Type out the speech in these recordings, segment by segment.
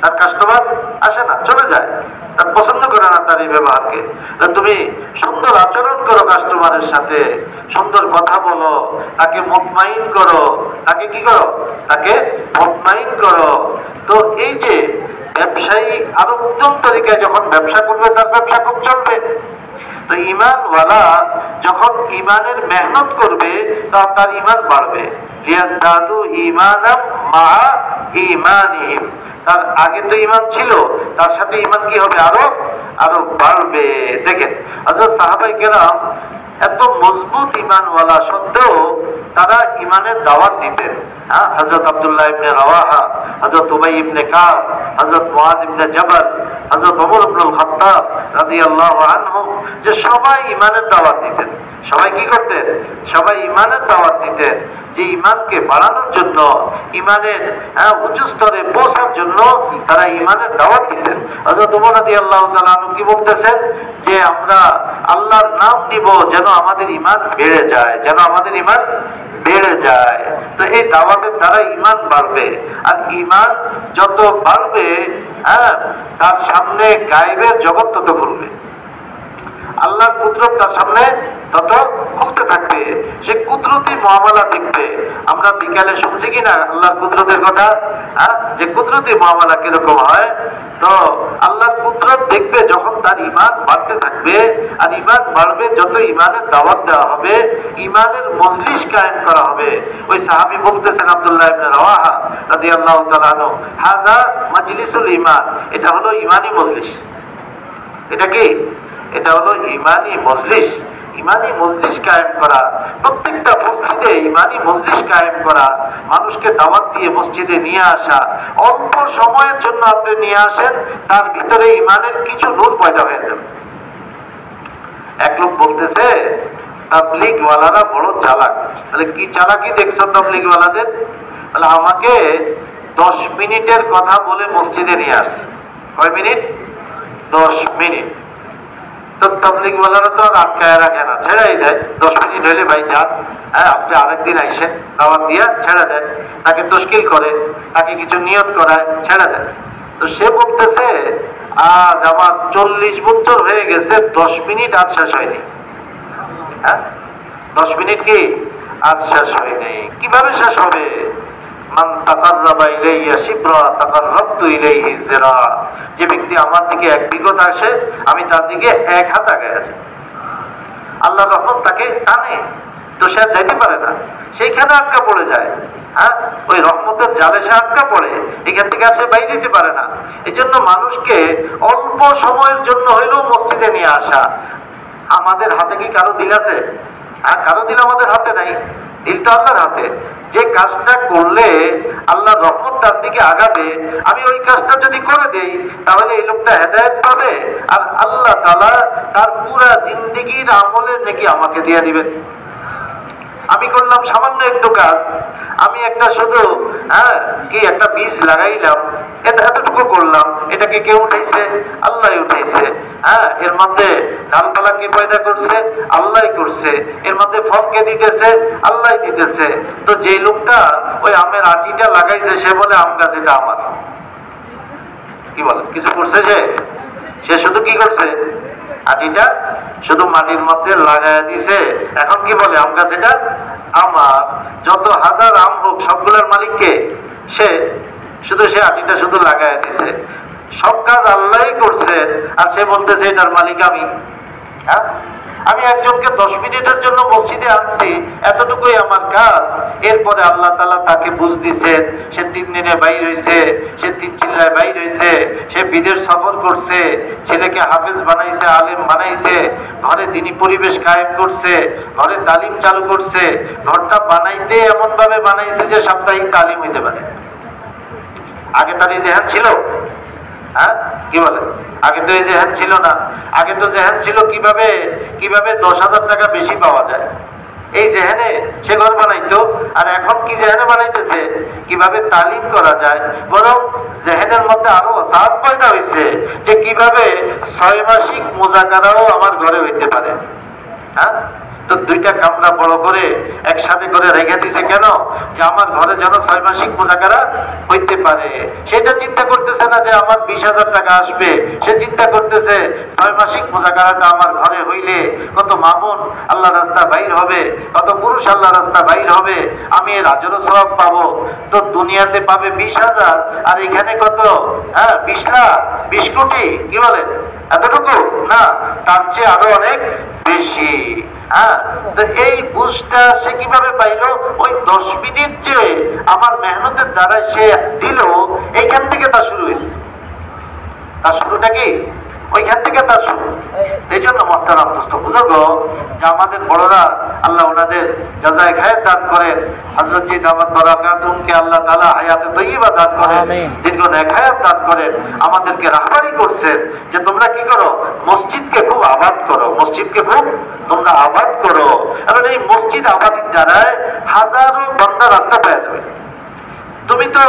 তার কাস্টমার আসে না, চলে যায়। তার পছন্দ করে না তার এই ব্যবহারকে। তুমি সুন্দর আচরণ করো কাস্টমারের সাথে, সুন্দর কথা বলো, তাকে মোটমাইন করো। তাকে কি করো? তাকে মোটমাইন করো। তো এই যে ব্যবসায়ী আরও উত্তম তরিকায় যখন ব্যবসা করবে, তার ব্যবসা খুব চলবে। তো ইমানওয়ালা যখন ইমানের মেহনত করবে তখন তার ইমান বাড়বে। লিয়াজদাদু ইমানাম মা ইমানিহিম তার আগে তো ইমান ছিল, তার সাথে ইমান কি হবে আরও? আরও বাড়বে। দেখেন আচ্ছা সাহাবাই কেরাম এত মজবুত ইমানওয়ালা সত্ত্বেও তারা ইমানের দাওয়াত দিতেন। হ্যাঁ? হজরত আব্দুল্লাহ ইবনে রাওয়াহা হজরত উবাই ইবনে কাব হজরত মুআজ ইবনে জাবাল হজরত ওমর ইবনুল খাত্তাব রাদিয়াল্লাহু আনহুম যে সবাই ইমানের দাওয়াত দিতেন। সবাই কি করতেন? সবাই ইমানের দাওয়াত দিতেন যে ইমানকে বাড়ানোর জন্য ইমানের হ্যাঁ, উঁচু স্তরে পৌঁছার জন্য তারা ইমানের দাওয়াত দিতেন। হজরত উমর রাদিয়াল্লাহু তাআলা আনহু কি বলতেছেন? যে আমরা আল্লাহর নাম নিব যেন আমাদের ইমান বেড়ে যায়, যেন আমাদের ইমান বেড়ে যায়। তো এই দাওয়াতের দ্বারা ইমান বাড়বে। আর ইমান যত বাড়বে হ্যাঁ তার সামনে গাইবের জগৎ তত খুলবে আল্লাহর কুদরত তার সামনে তত খুলতে থাকবে। সে কুদরতি মহামালা দেখবে। আমরা বিকালে শুনছি কিনা আল্লাহর কুদরতের কথা? যে কুদরতি মহামালা কীরকম হয়? তো আল্লাহর কুদরত দেখবে যখন তার ইমান বাড়তে থাকবে। আর ইমান বাড়বে যত ইমানের দাওয়াত দেওয়া হবে ইমানের মজলিস কায়েম করা হবে। ওই সাহাবী বলতেছেন আব্দুল্লাহ ইবনে রাওয়াহা রাদিয়াল্লাহু তাআলা আনহু, হাযা মাজলিসুল ঈমান। এটা হলো ঈমানি মজলিস। এটা কি? এটা হলো ইমানি মজলিস। ইমানি মজলিস কায়েম করা। প্রত্যেকটা মসজিদে ইমানি মজলিস কায়েম করা। মানুষকে দাওয়াত দিয়ে মসজিদে নিয়ে আসা। অল্প সময়ের জন্য আপনি নিয়ে আসেন, তার ভিতরে ইমানের কিছু নূর পয়দা হয়ে যাবে। এক লোক বলতেছে তাবলিগ ওয়ালারা বড় চালাক। তাহলে কি চালাকি দেখছ তাবলিগ ওয়ালাদের তাহলে আমাকে দশ মিনিটের কথা বলে মসজিদে নিয়ে আসছে কয় মিনিট? দশ মিনিট। তো তাবলিগ ওয়ালারা তো আর আটকায় রাখে না, ছেড়াই দেয়। দশ মিনিট হলে ভাই যান। হ্যাঁ আপনি আরেকদিন আইসেন, দাওয়াত দিয়া ছেড়ে দেন। তাকে তশকিল করে, তাকে কিছু নিয়ত করায়, ছেড়ে দেন। তো সে বলতেছে, আজ আমার চল্লিশ বছর হয়ে গেছে, দশ মিনিট আজ শেষ হয়নি। হ্যাঁ? দশ মিনিট কি? আজ শেষ হয়নি। কীভাবে শেষ হবে? যে ব্যক্তি আমার দিকে এক বিগত আসে, আমি তার দিকে এক হাত আগে আছি। আল্লাহ রহমত তাকে টানে, তো সে যাইতে পারে না। সেইখানে আটকা পড়ে যায়। হ্যাঁ? ওই রহমতের জালে সে আটকা পড়ে, এখান থেকে আর সে বাইরে যেতে পারে না। এই জন্য মানুষকে অল্প সময়ের জন্য হইলেও মসজিদে নিয়ে আসা। আমাদের হাতে কি কারও দিল আছে? হ্যাঁ? কারও দিল আমাদের হাতে নাই। দিল তো আল্লাহর হাতে। যে কাজটা করলে আল্লাহ রহমত তার দিকে আগাবে, আমি ওই কাজটা যদি করে দেই, তাহলে এই লোকটা হেদায়ত পাবে আর আল্লাহ তালা তার পুরা জিন্দিগির আমলের নাকি আমাকে দিয়ে দিবেন। আমি করলাম সামান্য একটু কাজ, আমি একটা শুধু হ্যাঁ কি একটা বীজ লাগাইলাম এতটুকু করলাম, এটাকে কে উঠাইছে? আল্লাহ উঠাইছে। হ্যাঁ এর মধ্যে ডালপালা কে পয়দা করছে? আল্লাহ করছে। এর মধ্যে ফল কে দিতেছে আল্লাহ দিতেছে। তো যে লোকটা ওই আমের আটিটা লাগাইছে, সে বলে, আম গাছ এটা আমার। কি বলে? কিছু করছে সে? সে শুধু কি করছে? আটিটা শুধু মাটির মধ্যে লাগায় দিছে। এখন কি বলে? আম গাছ এটা আমার। যত হাজার আম হোক, সবগুলোর মালিককে সে, শুধু সে আটিটা শুধু লাগায় দিছে। সব কাজ আল্লাহই করছেন আর সে বলতেছে, এটার মালিক আমি। হ্যাঁ? আমি একজনকে দশ মিনিটের জন্য মসজিদে আনছি, এতটুকুই আমার কাজ। এরপরে আল্লাহ তালা তাকে বুঝ দিছেন সে তিন দিনে বাইর হয়েছে সে তিন চিল্লায় বাইর হয়েছে সে বিদেশ সফর করছে, ছেলেকে হাফেজ বানাইছে, আলেম বানাইছে, ঘরে তিনি পরিবেশ কায়েম করছে, ঘরে তালিম চালু করছে, ঘরটা বানাইতে এমনভাবে বানাইছে যে সাপ্তাহিক তালিম হইতে পারে। আগে তার এই জেহান ছিল? হ্যাঁ? কি বলে? আগে তো এই জেহেন ছিল না। আগে তো জেহেন ছিল কীভাবে কীভাবে দশ হাজার টাকা বেশি পাওয়া যায়? এই জেহেনে সে ঘর বানাইতো, আর এখন কি জেহেনে বানাইতেছে? কীভাবে তালিম করা যায়? বরং জেহেনের মধ্যে আরও অসাদ পয়দা হয়েছে যে কীভাবে ছয় মাসিক মোজাকারাও আমার ঘরে হইতে পারে। হ্যাঁ? তো দুইটা কামরা বড় করে একসাথে করে রেখে দিছে কেন? যে আমার ঘরে যেন ছয় মাসিক মোজাকারা হইতে পারে। সেটা চিন্তা করতেছে না যে আমার বিশ হাজার টাকা আসবে। সে চিন্তা করতেছে ছয় মাসিক মোজাকারাটা আমার ঘরে হইলে কত মামুন আল্লাহ রাস্তা বাইর হবে, কত পুরুষ আল্লাহ রাস্তা বাইর হবে, আমি এর আজরও সব পাবো। তো দুনিয়াতে পাবে বিশ হাজার, আর এখানে কত? হ্যাঁ বিশ লাখ বিশ কোটি, কি বলেন? এতটুকু? না, তার চেয়ে আরও অনেক বেশি। হ্যাঁ তো এই বুঝটা সে কীভাবে পাইলো? ওই দশ মিনিট যে আমার মেহনতের দ্বারা সে দিল এইখান থেকে তা শুরু হয়েছে। তার শুরুটা কি? ওইখান থেকে তার শুরু। এই জন্য মহতারাম দোস্ত বুঝুক যে আমাদের বড়রা আল্লাহ ওনাদের যাজায় খায়ের দান করেন। হজরত জি দামাত বারাকাতুমকে আল্লাহ তালা হায়াতে তৈবা দান করেন। দীর্ঘ নেখায়াত দান করেন। আমাদেরকে রাহবারি করছেন যে তোমরা কি করো? মসজিদকে খুব আবাদ করো, মসজিদকে খুব তোমরা আবাদ করো। কারণ এই মসজিদ আবাদির দ্বারায় হাজারো বন্ধা রাস্তা পাওয়া যাবে। তুমি তো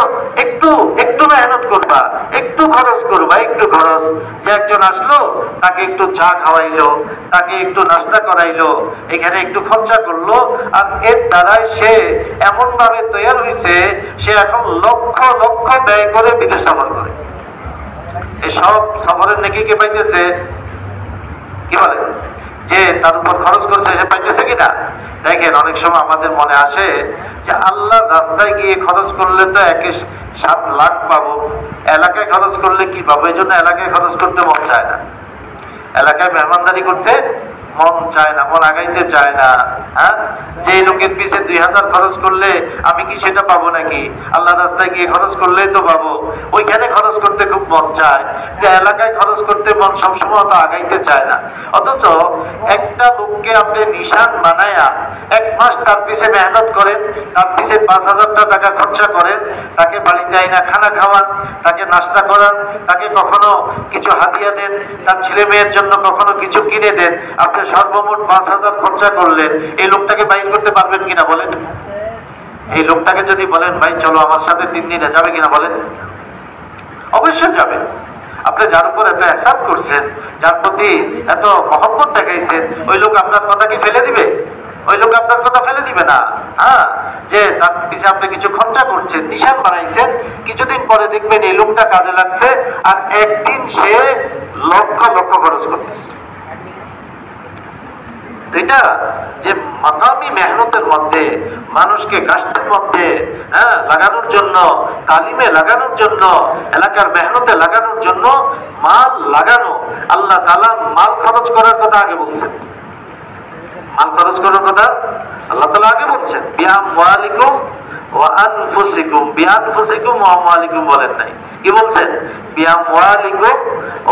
একটু একটু মেহনত করবা, একটু খরচ করবা, একটু খরচ। যে একজন আসলো, তাকে একটু চা খাওয়াইলো, তাকে একটু নাস্তা করাইলো, এখানে একটু খরচা করল, আর এর দ্বারাই সে এমন ভাবে তৈরি হয়েছে সে এখন লক্ষ লক্ষ ব্যয় করে বিদেশ সফর করে। এসব সফরের নাকি কে পাইতেছে? কি বলে? যে তার উপর খরচ করছে, সে পাইতেছে কিনা দেখেন, অনেক সময় আমাদের মনে আসে যে আল্লাহ রাস্তায় গিয়ে খরচ করলে তো একে সাত লাখ পাবো। এলাকায় খরচ করলে কি পাবো? এই জন্য এলাকায় খরচ করতে মন চায় না। এলাকায় মেহমানদারি করতে মন চায় না, মন আগাইতে চায় না হ্যাঁ? যে লোকের পিছে দুই হাজার খরচ করলে আমি কি সেটা পাবো নাকি? আল্লাহ রাস্তায় গিয়ে খরচ করলেই তো পাবো। ওইখানে খরচ করতে খুব মন চায় তো এলাকায় খরচ করতে মন সবসময় অত আগাইতে চায় না। অথচ একটা লোককে আপনি নিশান বানায়া এক মাস তার পিছে মেহনত করেন, তার পিছে পাঁচ হাজারটা টাকা খরচা করেন, তাকে বাড়িতে আইনা খানা খাওয়ান, তাকে নাস্তা করান, তাকে কখনো কিছু হাতিয়া দেন, তার ছেলে মেয়ের জন্য কখনো কিছু কিনে দেন, আপনি সর্বমোট পাঁচ হাজার খরচা করলেন এই লোকটাকে বাইর করতে পারবেন কিনা বলেন? এই লোকটাকে যদি বলেন, ভাই, চলো আমার সাথে তিন দিনে যাবে কিনা বলেন? অবশ্যই যাবে। আপনি যার উপর এত অ্যাসাপ করছেন, যার প্রতি এত মহব্বত দেখাইছেন, ওই লোক আপনার কথা কি ফেলে দিবে? ওই লোক আপনার কথা ফেলে দিবে না। হ্যাঁ যে তার পিছনে আপনি কিছু খরচা করছেন, নিশান বানাইছেন, কিছুদিন পরে দেখবেন এই লোকটা কাজে লাগছে, আর একদিন সে লক্ষ লক্ষ খরচ করতেছে। এটা যে মাকামি মেহনতের মধ্যে, মানুষকে কাষ্টের মধ্যে হ্যাঁ লাগানোর জন্য, তালিমে লাগানোর জন্য, এলাকার মেহনতে লাগানোর জন্য মাল লাগানো, আল্লাহ তালা মাল খরচ করার কথা আগে বলছেন। মাল খরচ করার কথা আল্লাহ তালা আগে বলছেন বিয়াম ওয়ালিকুম ও আনফুসিকুম, বিআনফুসিকুম ওয়া আমওয়ালিকুম বলেন নাই। কি বলছেন? বিআমওয়ালিকুম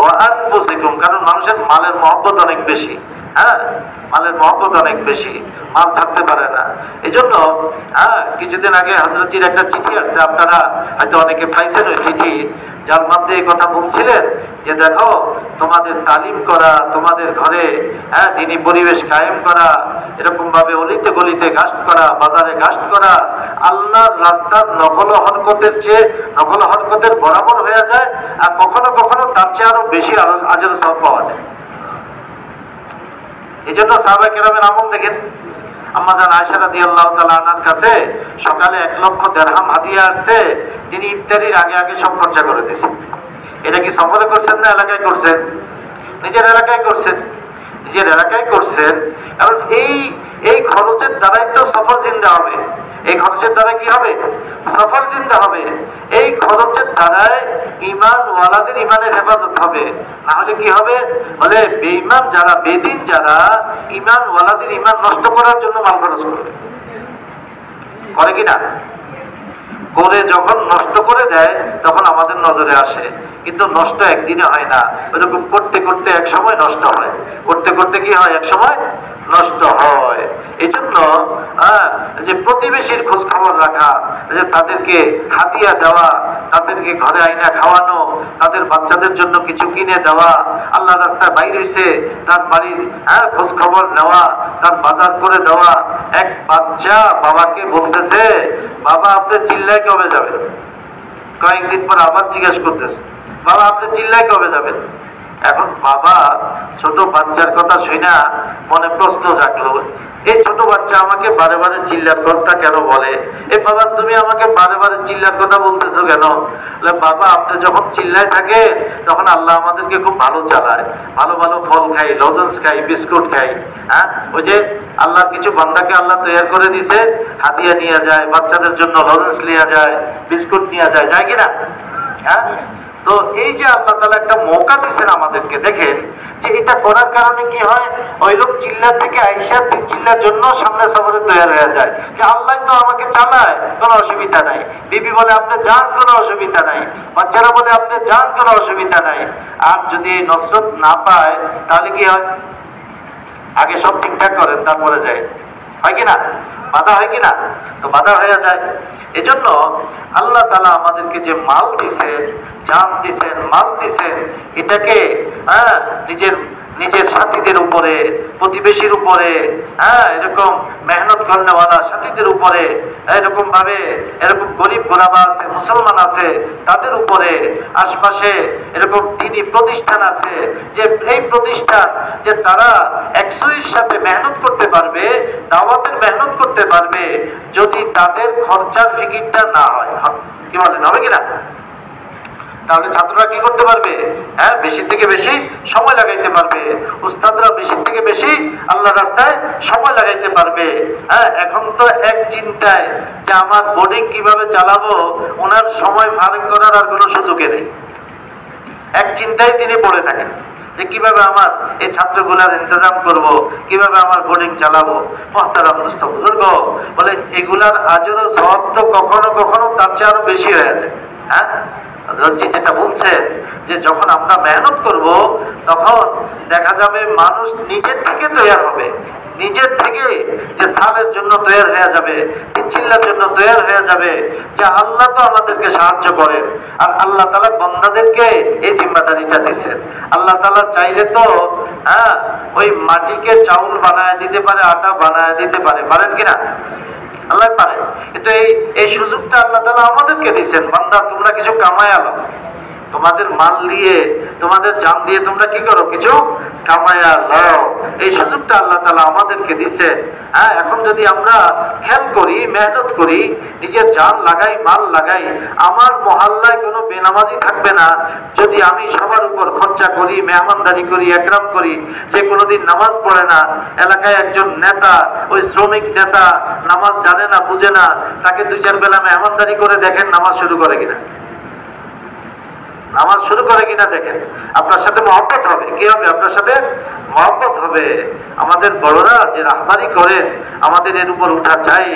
ও আনফুসিকুম, কারণ মানুষের মালের মহব্বত অনেক বেশি। হ্যাঁ মালের মহব্বত অনেক বেশি, মাল থাকতে পারে না। এই জন্য হ্যাঁ কিছুদিন আগে হাজরতির একটা চিঠি আসছে, আপনারা হয়তো অনেকে পাইছেন ওই চিঠি, যার মধ্যে এই কথা বলছিলেন যে, দেখো, তোমাদের তালিম করা, তোমাদের ঘরে হ্যাঁ দিনী পরিবেশ কায়েম করা এরকম ভাবে অলিতে গলিতে গাস্ট করা, বাজারে গাস্ট করা, আল্লাহর রাস্তার নকল হরকতের চেয়ে নকল হরকতের বরাবর হয়ে যায়, আর কখনো কখনো তার চেয়ে আরও বেশি আজের সব পাওয়া যায়। এই জন্য সাহাবা কেরামের আমল দেখেন। আম্মাজান আয়সা রাদি আল্লাহ আনার কাছে সকালে এক লক্ষ দেড়হাম হাদিয়া আসছে, তিনি ইত্যাদির আগে আগে সব খরচা করে দিয়েছেন। এটা কি সফরে করছেন না এলাকায় করছেন? নিজের এলাকায় করছেন? নিজের এলাকায় করছেন, কারণ এই এই খরচের দ্বারাই তো সফর জিন্দা হবে। এই খরচের দ্বারা কি হবে? সফর জিন্দা হবে। এই খরচের দ্বারাই ইমান ওয়ালাদের ইমানের হেফাজত হবে। না হলে কি হবে? বলে বেঈমান যারা, বেদিন যারা ইমান ওয়ালাদের ইমান নষ্ট করার জন্য মাল খরচ করবে। করে কিনা করে যখন নষ্ট করে দেয়, তখন আমাদের নজরে আসে। কিন্তু নষ্ট একদিনে হয় না। ওইরকম করতে করতে এক সময় নষ্ট হয়। করতে করতে কি হয়? এক সময় নষ্ট হয়। এই জন্য যে প্রতিবেশীর খোঁজ খবর রাখা, যে তাদেরকে হাতিয়া দেওয়া, তাদেরকে ঘরে আইনা খাওয়ানো, তাদের বাচ্চাদের জন্য কিছু কিনে দেওয়া, আল্লাহ রাস্তায় বাইরে এসে তার বাড়ির হ্যাঁ খোঁজ খবর নেওয়া, তার বাজার করে দেওয়া। এক বাচ্চা বাবাকে বলতেছে, বাবা, আপনি চিল্লায় কবে যাবেন? কয়েকদিন পর আবার জিজ্ঞেস করতেছে, বাবা, আপনি চিল্লায় কবে যাবেন? এখন বাবা ছোট বাচ্চার কথা শুনা মনে প্রশ্ন জাগলো। এই ছোট বাচ্চা আমাকে বারে বারে চিল্লার কথা কেন বলে? এ বাবা, তুমি আমাকে বারে বারে চিল্লার কথা বলতেছো কেন? বাবা, আপনি যখন চিল্লায় থাকেন, তখন আল্লাহ আমাদেরকে খুব ভালো চালায়। ভালো ভালো ফল খাই, লজেন্স খাই, বিস্কুট খাই হ্যাঁ? ওই যে আল্লাহ কিছু বান্দাকে আল্লাহ তৈরি করে দিছে হাতিয়া নিয়ে যায়, বাচ্চাদের জন্য লজেন্স নিয়ে যায়, বিস্কুট নিয়ে যায় যায় কিনা হ্যাঁ? তো এই যে আল্লাহ তালা একটা মৌকা দিচ্ছেন আমাদেরকে, দেখেন যে এটা করার কারণে কি হয়? ওই লোক চিল্লার থেকে আইসা তিন চিল্লার জন্য সামনে সফরে তৈরি হয়ে যায়। যে আল্লাহ তো আমাকে চালায়, কোনো অসুবিধা নাই। বিবি বলে, আপনি যান, কোনো অসুবিধা নাই। বাচ্চারা বলে, আপনি যান, কোনো অসুবিধা নাই। আর যদি এই নসরত না পায়, তাহলে কি হয়? আগে সব ঠিকঠাক করেন, তারপরে যায়। হয় কি না? বাধা হয় কিনা? তো বাধা হয়ে যায়। এজন্য আল্লাহ তালা আমাদেরকে যে মাল দিছেন, জান দিছেন, মাল দিছেন, এটাকে হ্যাঁ নিজের নিজের সাথীদের উপরে, প্রতিবেশীর উপরে হ্যাঁ এরকম মেহনত করেওয়ালা সাথীদের উপরে, এরকম ভাবে, এরকম গরিব গোলাবা আছে, মুসলমান আছে, তাদের উপরে আশপাশে এরকম তিনি প্রতিষ্ঠান আছে, যে এই প্রতিষ্ঠান যে তারা একশোর সাথে মেহনত করতে পারবে, দাওয়াতের মেহনত করতে পারবে, যদি তাদের খরচার ফিকিরটা না হয়। কি বলেন, হবে কিনা? তাহলে ছাত্ররা কি করতে পারবে? হ্যাঁ বেশি থেকে বেশি সময় লাগাইতে পারবে। উস্তাদরা বেশি থেকে বেশি আল্লাহ রাস্তায় সময় লাগাইতে পারবে। হ্যাঁ এখন তো এক চিন্তায় যে আমার বোর্ডিং কীভাবে চালাবো, ওনার সময় ফারিং করার আর কোনো সুযোগে নেই। এক চিন্তায় তিনি পড়ে থাকেন যে কীভাবে আমার এই ছাত্রগুলার ইন্তজাম করব, কীভাবে আমার বোর্ডিং চালাবো। মহতারাম দুস্থ বুজুর্গ, বলে, এগুলার আজরও সব তো কখনো কখনো তার চেয়ে আরও বেশি হয়ে আছে হ্যাঁ? হজরতজি যেটা বলছেন যে যখন আমরা মেহনত করব, তখন দেখা যাবে মানুষ নিজের থেকে তৈরি হবে। নিজের থেকে যে সালের জন্য তৈরি হয়ে যাবে চিল্লার জন্য তৈরি হয়ে যাবে, যে আল্লাহ তো আমাদেরকে সাহায্য করেন, আর আল্লাহ তালা বন্দাদেরকে এই জিম্মাদারিটা দিচ্ছেন। আল্লাহ তালা চাইলে তো হ্যাঁ ওই মাটিকে চাউল বানায় দিতে পারে, আটা বানায় দিতে পারে। পারেন কিনা? আল্লাহ পারে। কিন্তু এই এই সুযোগটা আল্লাহ তালা আমাদেরকে দিচ্ছেন বান্দা, তোমরা কিছু কামায় আলো তোমাদের মাল দিয়ে, তোমাদের জান দিয়ে তোমরা কি করো? কিছু কামায়া লও এই সুযোগটা আল্লাহ তালা আমাদেরকে দিচ্ছে হ্যাঁ এখন যদি আমরা খেয়াল করি, মেহনত করি, নিজের জান লাগাই, মাল লাগাই, আমার মহল্লায় কোনো বেনামাজি থাকবে না। যদি আমি সবার উপর খরচা করি, মেহমানদারি করি, একরাম করি, যে কোনোদিন নামাজ পড়ে না, এলাকায় একজন নেতা, ওই শ্রমিক নেতা নামাজ জানে না, বুঝে না, তাকে দুই চার বেলা মেহমানদারি করে দেখেন নামাজ শুরু করে কিনা। নামাজ শুরু করে কিনা দেখেন। আপনার সাথে মহব্বত হবে। কি হবে? আপনার সাথে মহব্বত হবে। আমাদের বড়রা যে রাহবারি করেন, আমাদের এর উপর উঠা চাই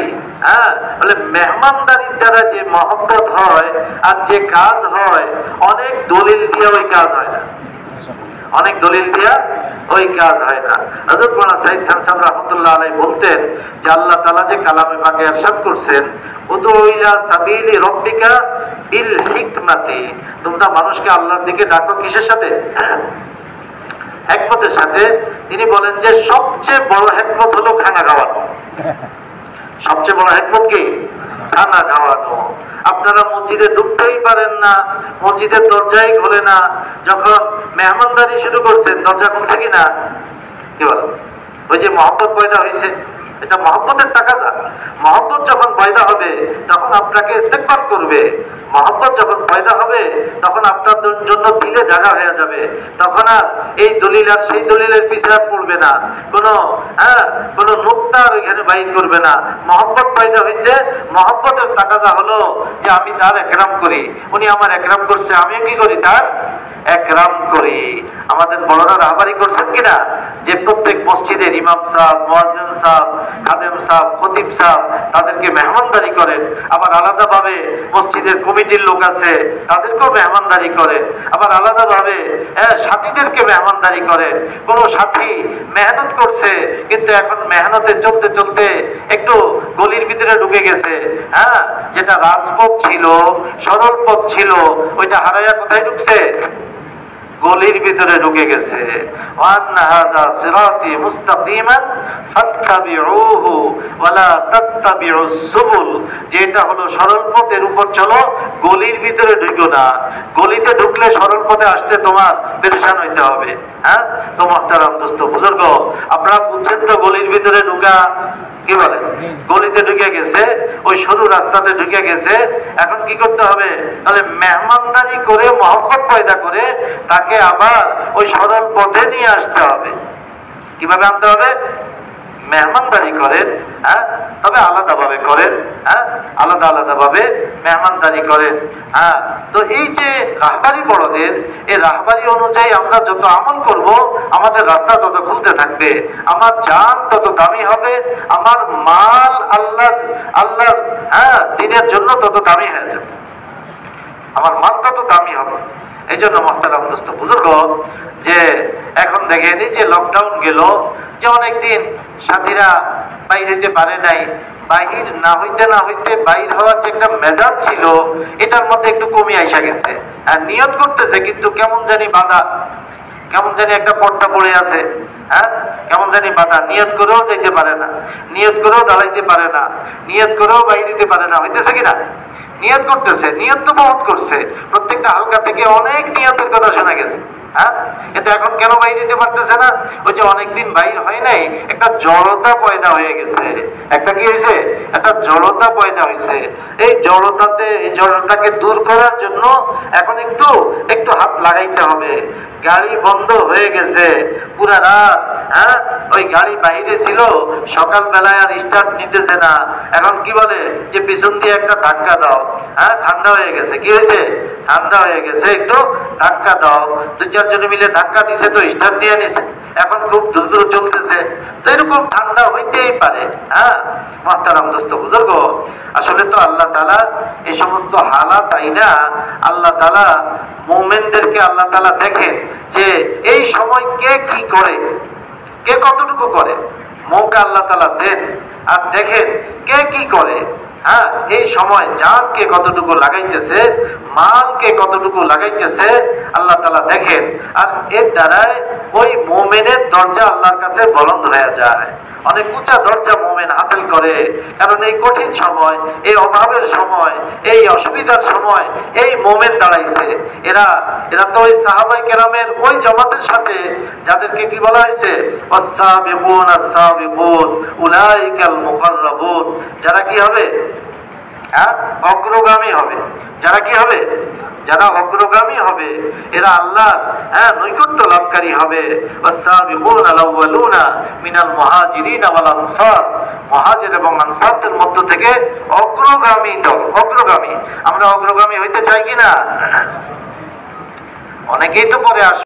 হ্যাঁ? বলে মেহমানদারির দ্বারা যে মহব্বত হয় আর যে কাজ হয়, অনেক দলিল দিয়ে ওই কাজ হয় না। অনেক দলিল দিয়া ওই কাজ হয় না। হযরত মাওলানা সাইদ খান সাহেব রাহমাতুল্লাহ আলাইহি বলতেন যে আল্লাহ তাআলা যে কালামে পাকে ইরশাদ করছেন উদু ইলা সাবিলি রাব্বিকা বিল হিকমাতি। তোমরা মানুষকে আল্লাহর দিকে ডাকো কিসের সাথে? হেকমতের সাথে। তিনি বলেন যে সবচেয়ে বড় হেকমত হলো খানা খাওয়ানো। সবচেয়ে বড় হেকমত কি? খানা খাওয়ানো আপনারা মসজিদে ঢুকতেই পারেন না, মসজিদের দরজাই খোলে না। যখন মেহমানদারি শুরু করছেন, দরজা খুলছে কিনা? কি বল ওই যে মহব্বত পয়দা হয়েছে এটা মহব্বতের টাকা যা মহব্বত যখন পয়দা হবে, তখন আপনাকে ইস্তেকবাদ করবে। মহব্বত যখন পয়দা হবে, তখন আপনার জন্য দিলে জায়গা হয়ে যাবে। তখন আর এই দলিল আর সেই দলিলের পিছিয়ে পড়বে না। কোনো হ্যাঁ কোনো নোক্তা ওইখানে বাইর করবে না। মহব্বত পয়দা হয়েছে মহব্বতের টাকাটা হলো যে আমি তার একরাম করি। উনি আমার একরাম করছে, আমিও কি করি তার? একরাম করি। আমাদের বড়রা রাহবারি করছেন কিনা? যে প্রত্যেক মসজিদের ইমাম সাহেব, মোয়াজ্জেন সাহেব, খাদেম সাহেব, খতিব সাহেব, তাদেরকে মেহমানদারি করেন। আবার আলাদাভাবে মসজিদের কমিটি কমিটির লোক আছে, তাদেরকেও মেহমানদারি করে। আবার আলাদাভাবে হ্যাঁ সাথীদেরকে মেহমানদারি করে। কোনো সাথী মেহনত করছে, কিন্তু এখন মেহনতে চলতে চলতে একটু গলির ভিতরে ঢুকে গেছে। হ্যাঁ যেটা রাজপথ ছিল, সরল পথ ছিল, ওইটা হারাইয়া কোথায় ঢুকছে? গলির ভিতরে ঢুকে গেছে। যেটা হলো সরল পথের উপর চলো, গলির ভিতরে ঢুকো না। গলিতে ঢুকলে সরল পথে আসতে তোমার পেরেশান হইতে হবে হ্যাঁ? তো মহতারাম দোস্ত, বুজুর্গ, আপনারা বুঝছেন তো গলির ভিতরে ঢুকা কি বলেন গলিতে ঢুকে গেছে ওই সরু রাস্তাতে ঢুকে গেছে। এখন কি করতে হবে? তাহলে মেহমানদারি করে মহব্বত পয়দা করে তাকে আবার ওই সরল পথে নিয়ে আসতে হবে। কীভাবে আনতে হবে? মেহমানদারি করেন হ্যাঁ? তবে আলাদাভাবে করেন হ্যাঁ? আলাদা আলাদাভাবে মেহমানদারি করেন হ্যাঁ? তো এই যে রাহবারি বড়দের, এই রাহবারি অনুযায়ী আমরা যত আমল করব, আমাদের রাস্তা তত খুলতে থাকবে, আমার জান তত দামি হবে, আমার মাল আল্লাহ আল্লাহ হ্যাঁ দিনের জন্য তত দামি হয়ে যাবে, আমার মাল তত দামি হবে। এই জন্য মহতারাম দোস্ত বুজুর্গ, যে এখন দেখেন এই যে লকডাউন গেল, যে অনেকদিন সাথীরা বাইর হইতে পারে নাই। বাহির না হইতে না হইতে বাইর হওয়ার যে একটা মেজাজ ছিল, এটার মধ্যে একটু কমে আসা গেছে। আর নিয়ত করতেছে, কিন্তু কেমন জানি বাধা। কেমন জানি একটা পট্টা পড়ে আছে। হ্যাঁ কেমন জানি বাধা। নিয়ত করেও যাইতে পারে না। নিয়ত করেও দাঁড়াইতে পারে না। নিয়ত করেও বাইরে দিতে পারে না। হইতেছে কিনা নিয়ত করতেছে। নিয়ত তো বহুত করছে। প্রত্যেকটা হালকা থেকে অনেক নিয়তের কথা শোনা গেছে। হ্যাঁ? কিন্তু এখন কেন বাইরে দিতে পারতেছে না? ওই যে অনেকদিন বাইর হয় নাই, একটা জড়তা পয়দা হয়ে গেছে। একটা কি হয়েছে? একটা জড়তা পয়দা হয়েছে। এই জড়তাতে, এই জড়তাকে দূর করার জন্য এখন একটু একটু হাত লাগাইতে হবে। গাড়ি বন্ধ হয়ে গেছে। পুরা রাত হ্যাঁ? ওই গাড়ি ছিল সকাল বেলায় আর স্টার্ট নিতেছে না। এখন কি বলে? যে পিছন দিয়ে একটা ধাক্কা দাও। হ্যাঁ? ঠান্ডা হয়ে গেছে। কি হয়েছে? ঠান্ডা হয়ে গেছে। একটু ধাক্কা দাও। চারজনে মিলে ধাক্কা দিছে তো স্টার্ট নিয়ে নিছে। এখন খুব দ্রুত চলতেছে। তো এরকম ঠান্ডা হইতেই পারে হ্যাঁ? মাহতারাম দোস্ত বুজুর্গ আসলে তো আল্লাহ তালা এই সমস্ত হালাত আইনা আল্লাহ তালা মোমেনদেরকে আল্লাহ তালা দেখেন যে এই সময় কে কি করে, কে কতটুকু করে। মৌকা আল্লাহ তালা দেন। আর দেখেন কে কি করে। হ্যাঁ এই সময় জান কে কতটুকু লাগাইতেছে মাল কে কতটুকু লাগাইতেছে, আল্লাহ তালা দেখেন। আর এর দ্বারাই ওই মোমেনের দরজা আল্লাহর কাছে বলন্দ হয়ে যায়। অনেক উঁচা দরজা মোমেন হাসিল করে। কারণ এই কঠিন সময়, এই অভাবের সময়, এই অসুবিধার সময়, এই মোমেন দাঁড়াইছে। এরা এরা তো ওই সাহাবাই কেরামের ওই জমাতের সাথে, যাদেরকে কি বলা হয়েছে? যারা কি হবে? হ্যাঁ? অগ্রগামী হবে। যারা কি হবে? যারা অগ্রগামী হবে, এরা আল্লাহ হ্যাঁ নৈকট্য লাভকারী হবে। মিনাল মুহাজিরিন আনসার। এবং আনসারদের মধ্য থেকে অগ্রগামী দল, অগ্রগামী। আমরা অগ্রগামী হইতে চাই কিনা? অনেকেই তো পরে আস